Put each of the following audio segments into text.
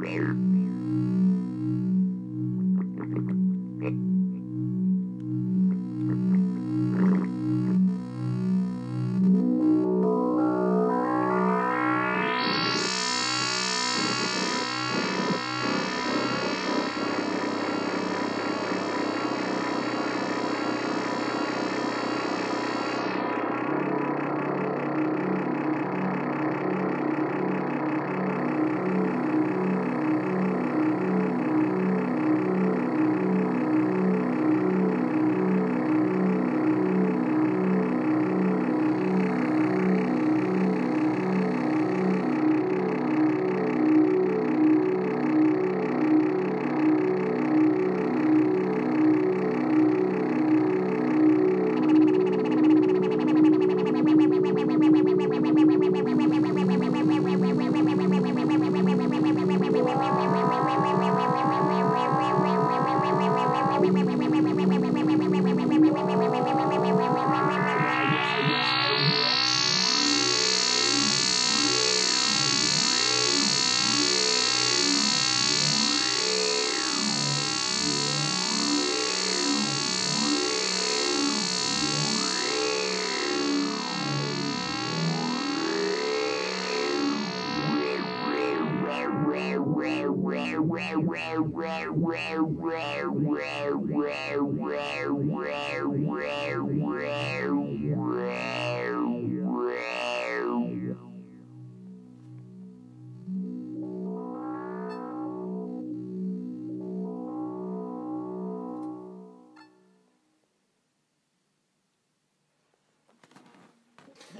Rome.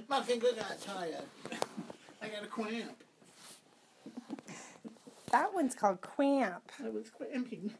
My finger got tired. I got a cramp. That one's called Quamp. I was cramping.